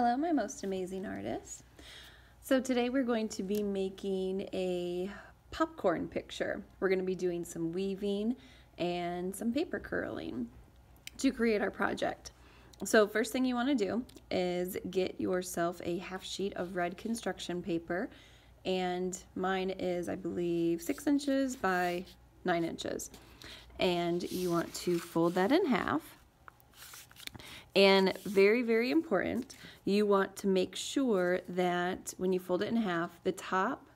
Hello, my most amazing artist. So today we're going to be making a popcorn picture. We're going to be doing some weaving and some paper curling to create our project. So first thing you want to do is get yourself a half sheet of red construction paper and mine is I believe six inches by nine inches and you want to fold that in half and very, very important, you want to make sure that when you fold it in half, the top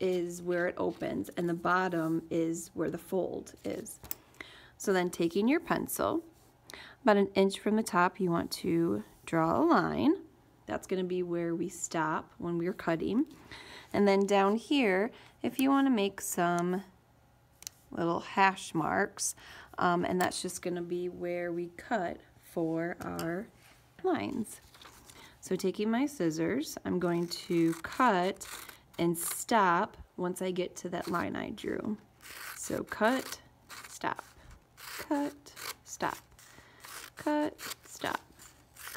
is where it opens and the bottom is where the fold is. So then taking your pencil, about an inch from the top, you want to draw a line. That's going to be where we stop when we're cutting. And then down here, if you want to make some little hash marks, um, and that's just going to be where we cut for our lines. So taking my scissors, I'm going to cut and stop once I get to that line I drew. So cut, stop, cut, stop, cut, stop,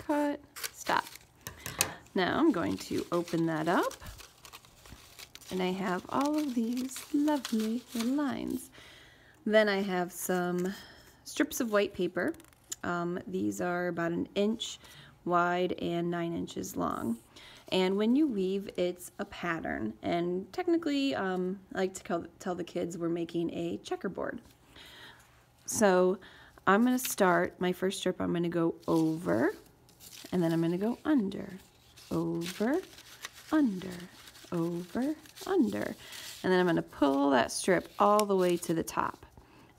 cut, stop. Now I'm going to open that up and I have all of these lovely lines. Then I have some strips of white paper um, these are about an inch wide and nine inches long. And when you weave, it's a pattern. And technically, um, I like to tell the kids we're making a checkerboard. So I'm going to start, my first strip, I'm going to go over, and then I'm going to go under, over, under, over, under. And then I'm going to pull that strip all the way to the top.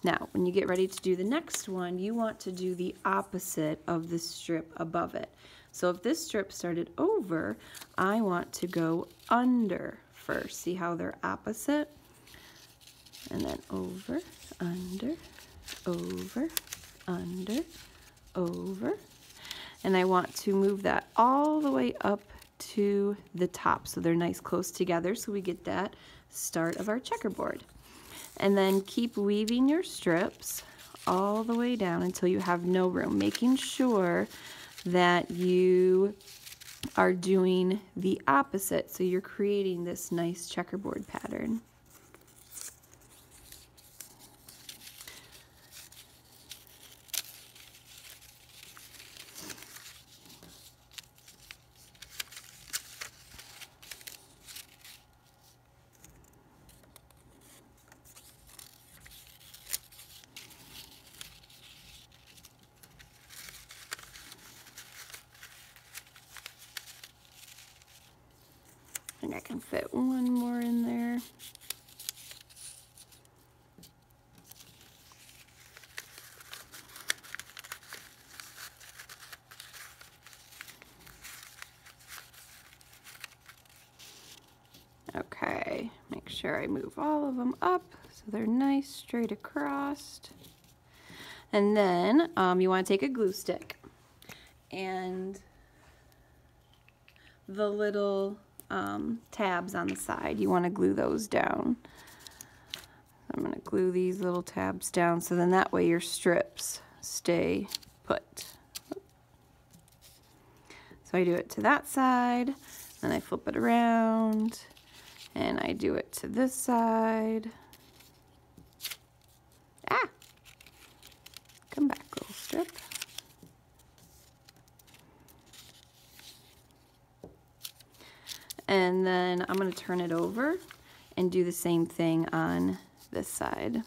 Now, when you get ready to do the next one, you want to do the opposite of the strip above it. So if this strip started over, I want to go under first. See how they're opposite? And then over, under, over, under, over. And I want to move that all the way up to the top so they're nice close together so we get that start of our checkerboard and then keep weaving your strips all the way down until you have no room, making sure that you are doing the opposite so you're creating this nice checkerboard pattern. think I can fit one more in there. Okay, make sure I move all of them up so they're nice straight across. And then um, you want to take a glue stick and the little um, tabs on the side. You want to glue those down. I'm going to glue these little tabs down so then that way your strips stay put. So I do it to that side, then I flip it around, and I do it to this side. Ah! Come back, little strip. And then I'm going to turn it over and do the same thing on this side.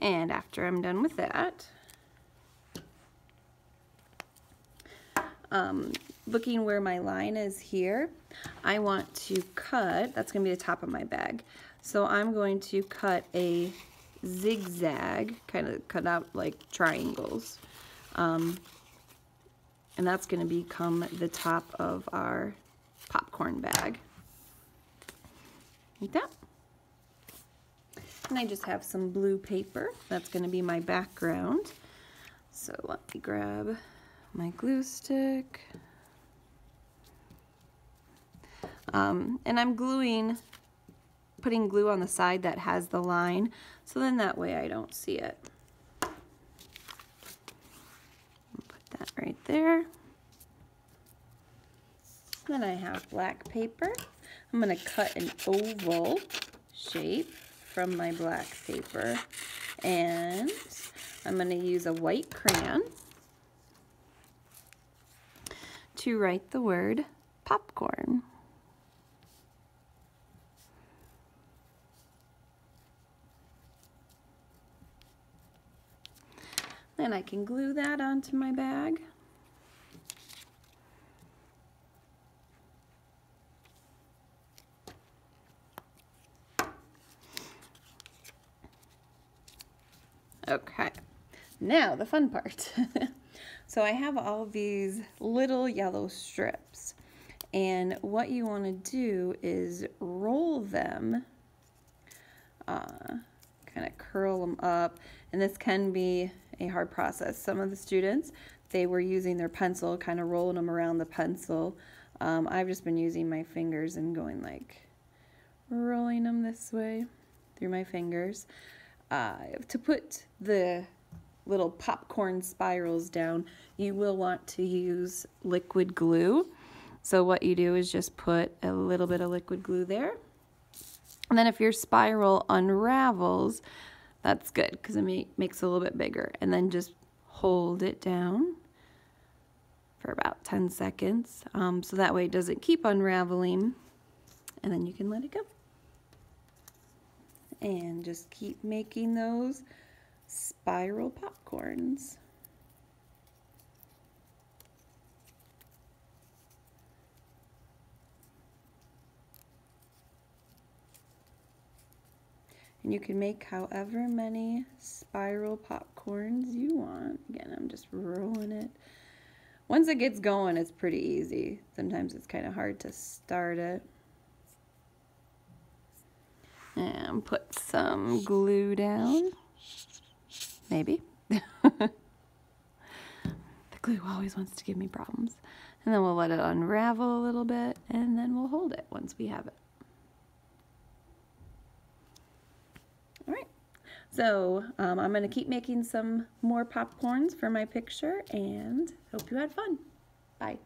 And after I'm done with that, um, looking where my line is here, I want to cut, that's going to be the top of my bag. So I'm going to cut a zigzag, kind of cut out like triangles. Um, and that's going to become the top of our popcorn bag. Like that. And I just have some blue paper. That's going to be my background. So let me grab my glue stick. Um, and I'm gluing, putting glue on the side that has the line, so then that way I don't see it. Put that right there. Then I have black paper. I'm going to cut an oval shape from my black paper. And I'm going to use a white crayon to write the word popcorn. Then I can glue that onto my bag. Okay, now the fun part. so I have all these little yellow strips and what you want to do is roll them, uh, kind of curl them up and this can be a hard process. Some of the students, they were using their pencil, kind of rolling them around the pencil. Um, I've just been using my fingers and going like rolling them this way through my fingers. Uh, to put the little popcorn spirals down, you will want to use liquid glue. So what you do is just put a little bit of liquid glue there. And then if your spiral unravels, that's good because it makes it a little bit bigger. And then just hold it down for about 10 seconds. Um, so that way it doesn't keep unraveling. And then you can let it go and just keep making those spiral popcorns. And you can make however many spiral popcorns you want. Again, I'm just rolling it. Once it gets going, it's pretty easy. Sometimes it's kind of hard to start it and put some glue down. Maybe. the glue always wants to give me problems. And then we'll let it unravel a little bit and then we'll hold it once we have it. All right. So um, I'm going to keep making some more popcorns for my picture and hope you had fun. Bye.